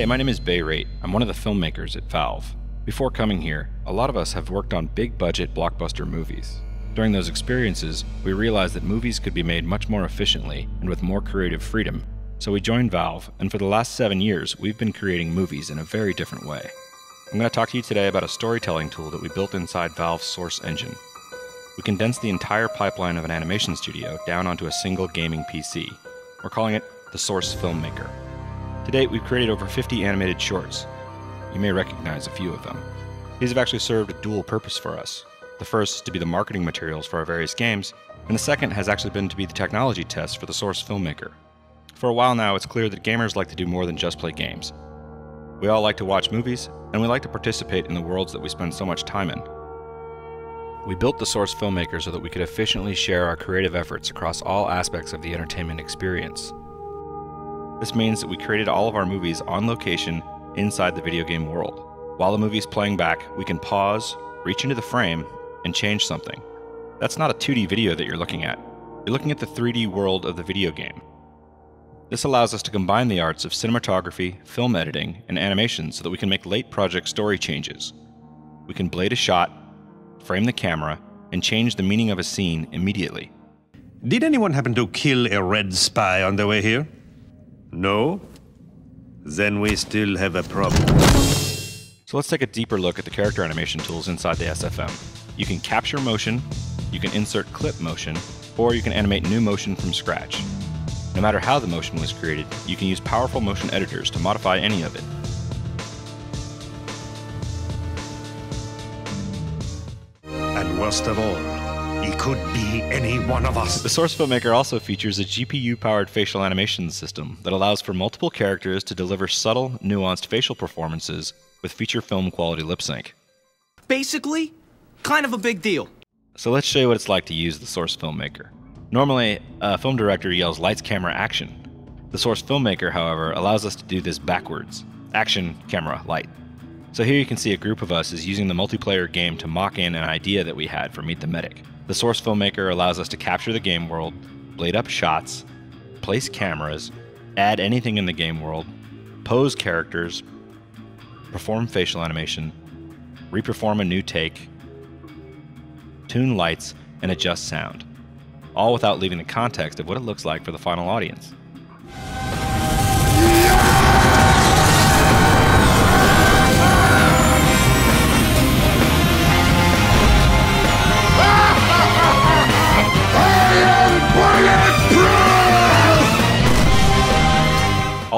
Hey, my name is Bay Raitt. I'm one of the filmmakers at Valve. Before coming here, a lot of us have worked on big budget blockbuster movies. During those experiences, we realized that movies could be made much more efficiently and with more creative freedom. So we joined Valve, and for the last seven years, we've been creating movies in a very different way. I'm going to talk to you today about a storytelling tool that we built inside Valve's Source engine. We condensed the entire pipeline of an animation studio down onto a single gaming PC. We're calling it the Source Filmmaker. To date, we've created over 50 animated shorts. You may recognize a few of them. These have actually served a dual purpose for us. The first is to be the marketing materials for our various games, and the second has actually been to be the technology test for the Source Filmmaker. For a while now, it's clear that gamers like to do more than just play games. We all like to watch movies, and we like to participate in the worlds that we spend so much time in. We built the Source Filmmaker so that we could efficiently share our creative efforts across all aspects of the entertainment experience. This means that we created all of our movies on location inside the video game world. While the movie is playing back, we can pause, reach into the frame, and change something. That's not a 2D video that you're looking at. You're looking at the 3D world of the video game. This allows us to combine the arts of cinematography, film editing, and animation so that we can make late project story changes. We can blade a shot, frame the camera, and change the meaning of a scene immediately. Did anyone happen to kill a red spy on the way here? No? Then we still have a problem. So let's take a deeper look at the character animation tools inside the SFM. You can capture motion, you can insert clip motion, or you can animate new motion from scratch. No matter how the motion was created, you can use powerful motion editors to modify any of it. And worst of all, he could be any one of us. The Source Filmmaker also features a GPU powered facial animation system that allows for multiple characters to deliver subtle, nuanced facial performances with feature film quality lip sync. Basically, kind of a big deal. So let's show you what it's like to use the Source Filmmaker. Normally, a film director yells lights, camera, action. The Source Filmmaker, however, allows us to do this backwards action, camera, light. So here you can see a group of us is using the multiplayer game to mock in an idea that we had for Meet the Medic. The Source Filmmaker allows us to capture the game world, blade up shots, place cameras, add anything in the game world, pose characters, perform facial animation, reperform a new take, tune lights, and adjust sound, all without leaving the context of what it looks like for the final audience.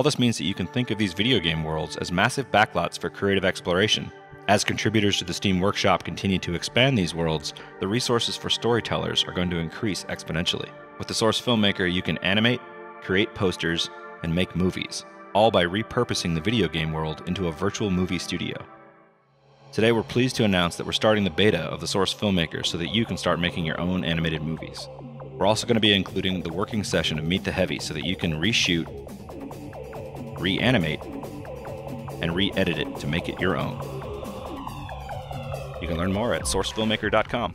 All this means that you can think of these video game worlds as massive backlots for creative exploration. As contributors to the Steam Workshop continue to expand these worlds, the resources for storytellers are going to increase exponentially. With the Source Filmmaker, you can animate, create posters, and make movies, all by repurposing the video game world into a virtual movie studio. Today, we're pleased to announce that we're starting the beta of the Source Filmmaker so that you can start making your own animated movies. We're also going to be including the working session of Meet the Heavy so that you can reshoot reanimate, and re edit it to make it your own. You can learn more at sourcefilmmaker.com.